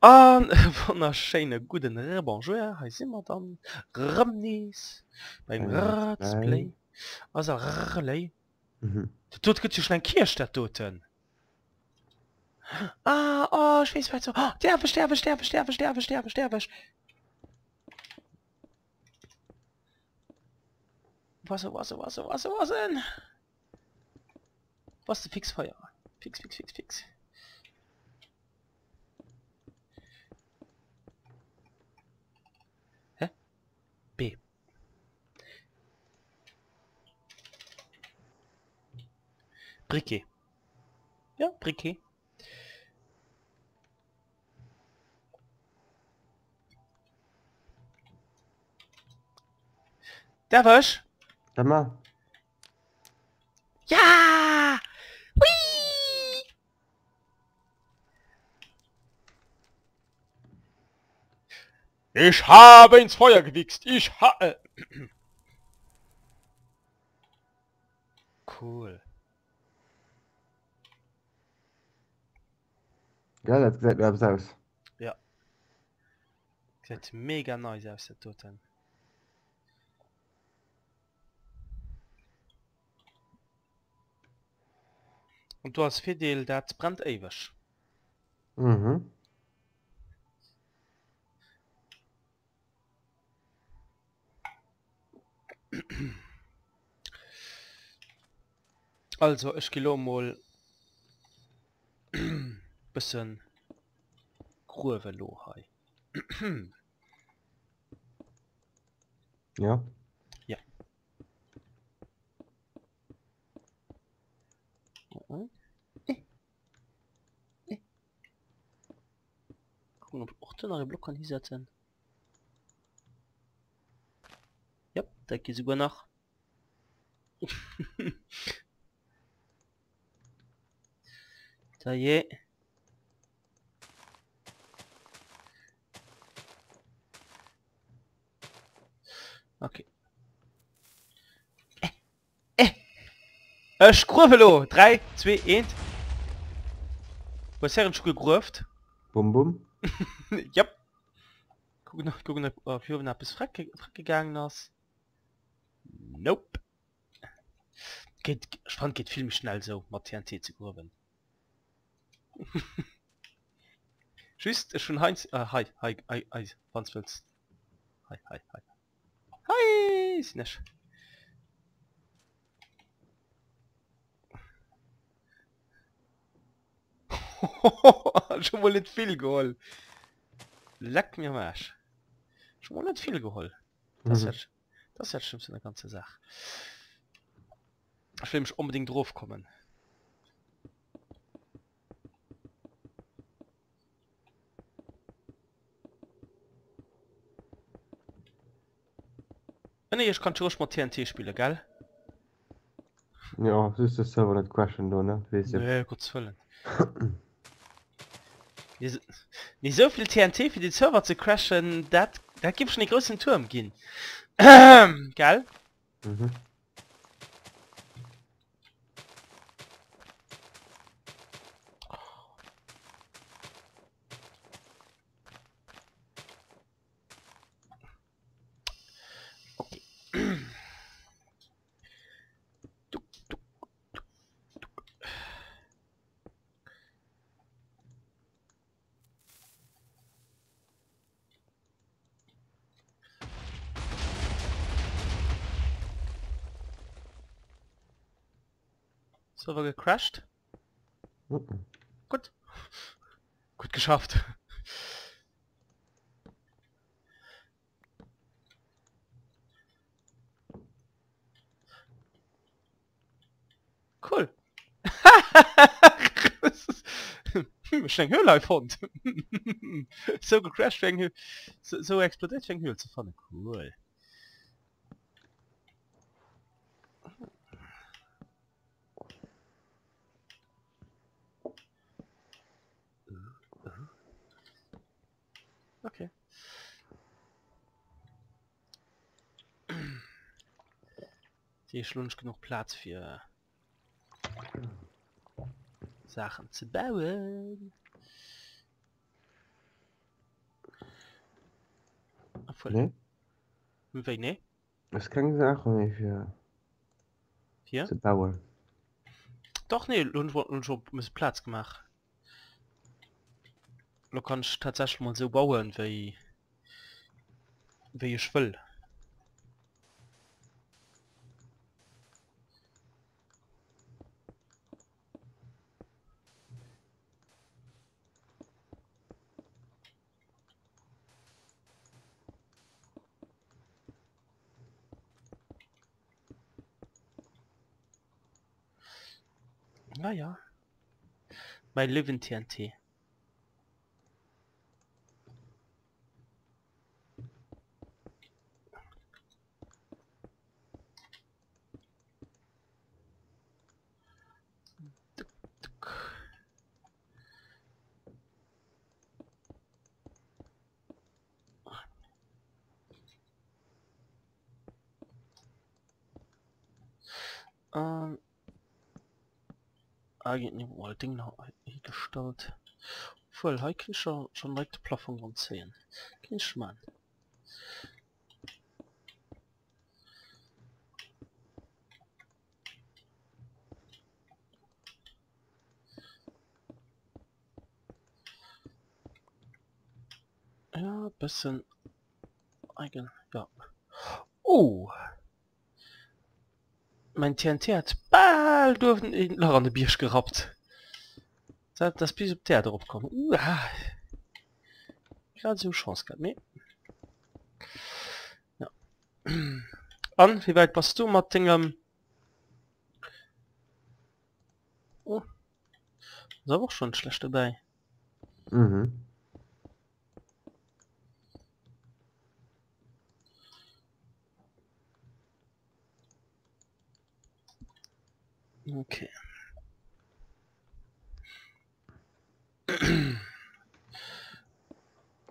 an van der scheine guten Rebangeur ha immer an Ramnis beim Ratsplay. as erlei De tot gët zuch en Kierstadt doten Ah oh, so. oh, derwe sterbe sterbe sterbe sterbe sterbe sterbech was was was was was was de fixfeuer fix fix fix fix. Briquet. Ja, Briquet. Der wasch? Sag mal. Ja! Whee! Ich habe ins Feuer gewichst. Ich ha... Äh. Cool. Gell, gesagt, aus ja. Mega nice aus der toten und du hast viel dat brand ewech mhm. also ich kilo mal bisschen lo hai. Ja. Eh. Gucken, ob auch den Block kann hinsetzen. Ja, da geht sogar nach. da je. okay Ech Gruvelo 3 2 1 Was herren Schul groft? Bum bum. Ja Gu noch gu op bis fra gegangen ass Nope. Geht spannend geht film schnell so Martin T zu kurven Schüst schon heinz äh, hi, hi, hi, hi, hi, hi, hi, hi, hi. Hi, ist nicht. schon mal nicht viel geholt. Leck mir Marsch. Schon mal nicht viel geholt. Das, Mhm. hat, das hat schon so eine ganze Sache. Ich will mich unbedingt drauf kommen. Nee, ich kann schon mal TNT spielen, gell? Ja, das ist der Server nicht crashen, du, ne? Weißt du. Nee, Gottes Willen. Nicht so- viel TNT für den Server zu crashen, dat, da gibt schon den größten Turm gehen. Gell? Mhm. Server gecrashed? Mhm. Gut. Gut geschafft. Cool. Schenk Höhle fand. so gecrashed so, so explodiert wegen Höhle zu fahren. Cool. Okay. Hier ist schon nicht genug Platz für Sachen zu bauen. voll Nee? Wéi, ne Es kann Sache méi fir hier ze bauen. doch nee und und schon muss Platz gemacht du kannst tatsächlich mal so bauen wie wie ich will. Naja bei Löwen TNT eigentlich mal Ding noch gestalt voll he schon schon direkt Plaffung und 10 man ja bisschen eigen ja. Oh mein TNT hat ball dürfen in la an de Bisch gerat das bis op der drauf kommen uh, ah. gerade so chance gehabt nee. ja. an wie weit passt du Martingem oh. da auch schon schlecht dabei mhm. Okay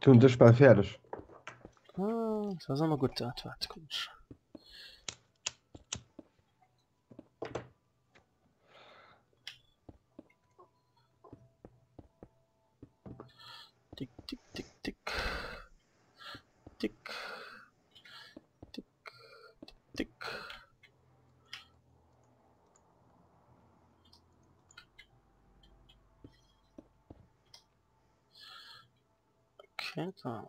Tun dech bei fertigg. ah, das immer gut dat wat gut Tick, tick, tick, tick. Tick. Tick, tick, tick. Okay, da.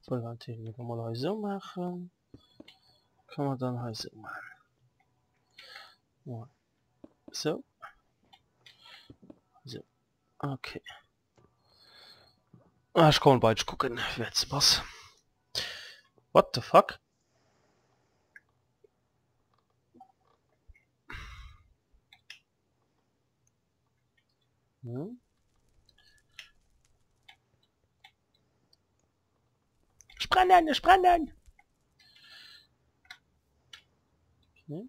So, dann den wir mal so machen. Kann man dann halt so machen. Ja. So. So. Okay. Ah, ich kann bald gucken, jetzt was. What the fuck? Hm? Sprennen, sprennen! Okay.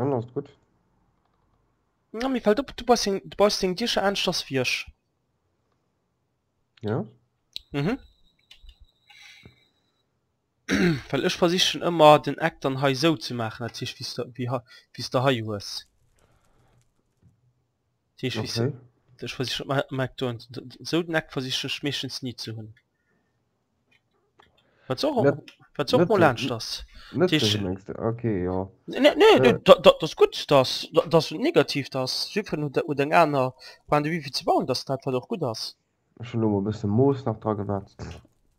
anders ja, gut. Na mir fällt op du bossing du bossing dische anstoss virsch ja. Mhm. Weil ich versichen immer den Act an high so zu machen als ich wie wie der high US ich okay. so den Act versichen schmechens nie zu hunn das? okay ja. Nee, nee, ja. Da, da, das gut das das negativ das Süpfen oder oder gerne wann du wievi zu bauen das dat war doch gut das schon ein bisschen moos nach dran gewärzt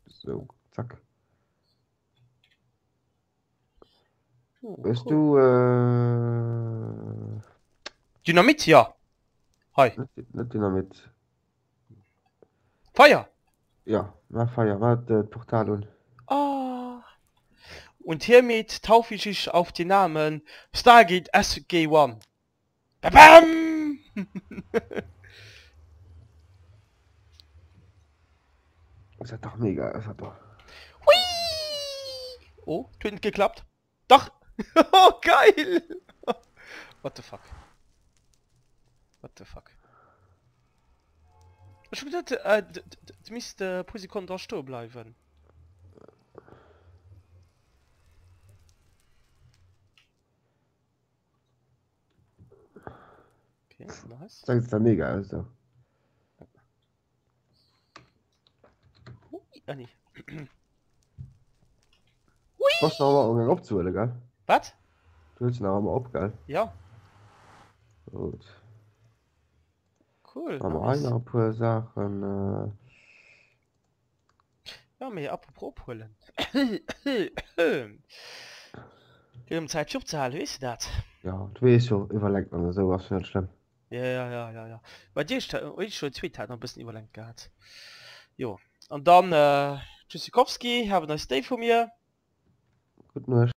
so zack. Oh, bist cool. du äh... dynamit ja. Hi. Nicht dynamit. Feier ja war feier war äh, portal und und hiermit taufe ich dich auf den Namen Stargate SG1 Babam! Das ist doch mega, das hat doch... Hui! Oh, tut geklappt. Doch. oh, geil. What the fuck? what the fuck Ich gedacht, äh, du müsst äh, pro Sekunde da stehen bleiben okay nice. Sagt da mega aus so. Hui, ah, nee. Was noch mal opzuhole gell? Was? Du willst noch mal op gell? Ja. Gut. Cool Am nice. einer pur Sachen äh, Ja mir apropos holen um Zeit Job zu halten, weißt du dat ja du wees so überlegt an so was net schlimm ja ja ja ja ja. Bei dir da- ich schon tweet hat noch ein bisschen überlenkt gehabt. Jo. Und dann äh, Tschüssikowski have a nice day von mir. Gut nur